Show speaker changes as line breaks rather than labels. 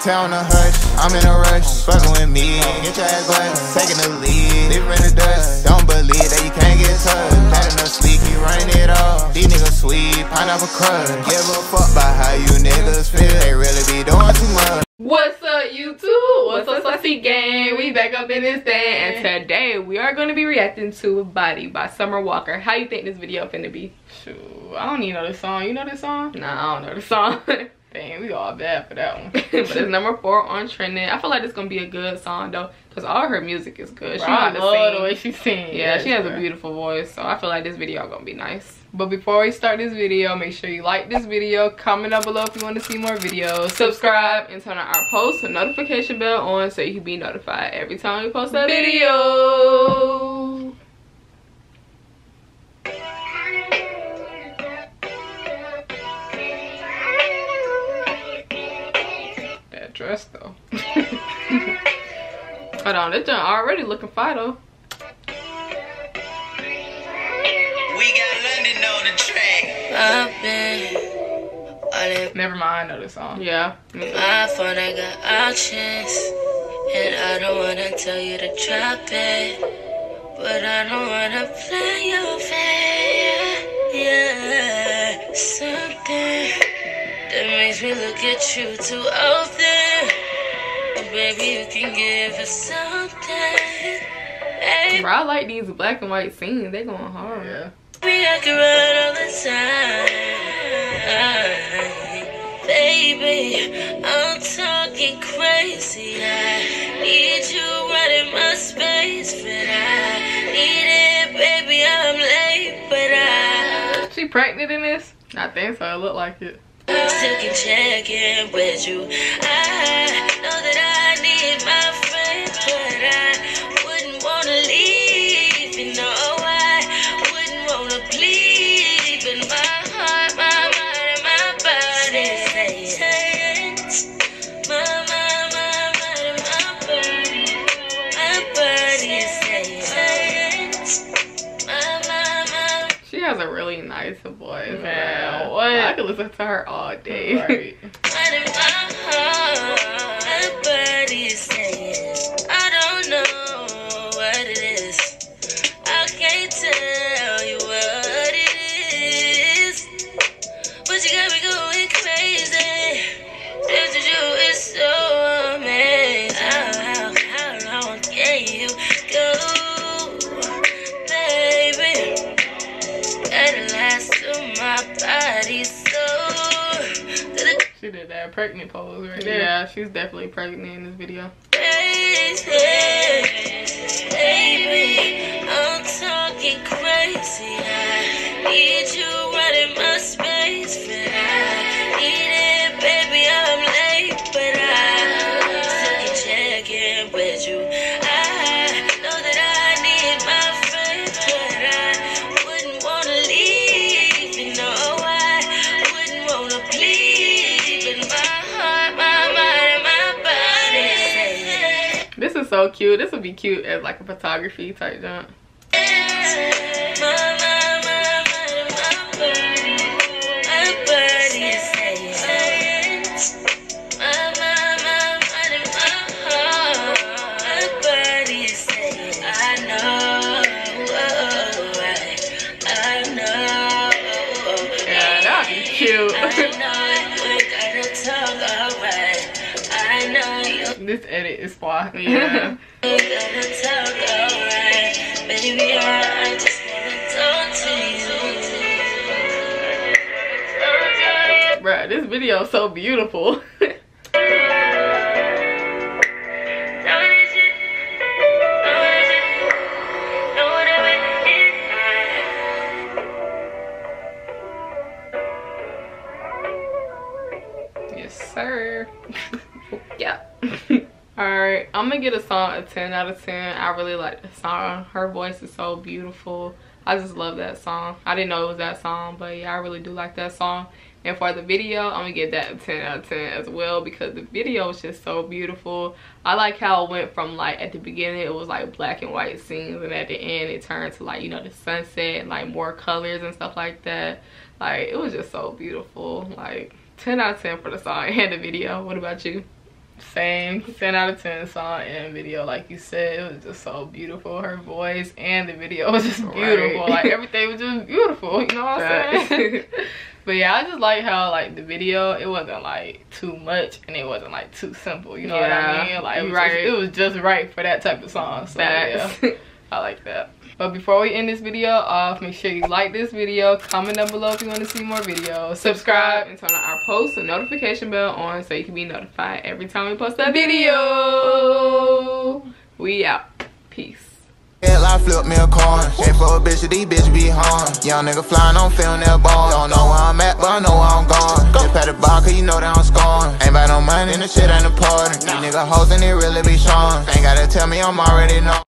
Tell on the hush, I'm in a rush. Fucking with me, get your ass going. Taking the lead, live in the dust. Don't believe that you can't get touched. Had enough sleep, you running it off. These niggas sweet, pineapple crush. Give a fuck about how you niggas feel. They really be doing too much.
What's up YouTube? What's up Saucy Gang? We back up in this thing and today we are going to be reacting to Body by Summer Walker. How you think this video finna be? Shoot, I don't even know this song. You know this song? Nah, I don't know this song. Dang, we all bad for that one. but it's number four on trending. I feel like it's gonna be a good song though, because all her music is good.
She Bro, I love the way she sings.
Yeah, she has a beautiful voice, so I feel like this video gonna be nice. But before we start this video, make sure you like this video, comment down below if you want to see more videos, subscribe, and turn on our post notification bell on so you can be notified every time we post a video. Hold on, this joint already looking fine though. We got London on the track. Never mind, I know this song. Yeah. Mm-hmm. My phone, I got options. And I don't wanna tell you to drop it. But I don't wanna play your face. Yeah, something that makes me look at you too often baby, you can give us something. Hey. Bro, I like these black and white scenes. They going hard. Yeah. We I can run all the time. Baby, I'm talking crazy. I need you running my space, but I need it, baby. I'm late, but I. She pregnant in this? I think so. It look like it. Still can check in with you. I has a really nice voice, man. What? I could listen to her all day. Right. She did that pregnant pose right there. Yeah, she's definitely pregnant in this video. Baby, I'm talking crazy. I need you running my space, but I need it, baby. I'm late, but I still check in with you. So cute. This would be cute as like a photography type jump. Yeah, that'd be cute. this edit is fly. Yeah. Bruh, this video is so beautiful. yes, sir. yeah. Alright, I'm gonna get a song a 10 out of 10. I really like the song. Her voice is so beautiful. I just love that song. I didn't know it was that song, but yeah, I really do like that song. And for the video, I'm gonna get that a 10 out of 10 as well because the video is just so beautiful. I like how it went from like at the beginning it was like black and white scenes and at the end it turned to like, you know, the sunset and like more colors and stuff like that. Like it was just so beautiful. Like 10 out of 10 for the song and the video. What about you?
Same, 10 out of 10 song and video. Like you said, it was just so beautiful. Her voice and the video was just beautiful. Right. Like everything was just beautiful. You know what I'm saying? but yeah, I just like how like the video, it wasn't like too much and it wasn't like too simple. You know yeah. what I mean? Like it was, right. just, it was just right for that type of song. So yeah, I like that. But before we end this video off, make sure you like this video, comment down below if you want to see more videos, subscribe, and turn on our post and notification bell on so you can be notified every time we post a video. We out. Peace.
Hell, I flip me a coin. Ain't for a bitch, these bitch be hard. Young nigga flying on film, their ball. Don't know where I'm at, but I know where I'm going. Go. Just pat the bar, cause you know that I'm scoring. Ain't buy no money, and the shit ain't important. These nigga hoes and it really be showing. Ain't gotta tell me I'm already know.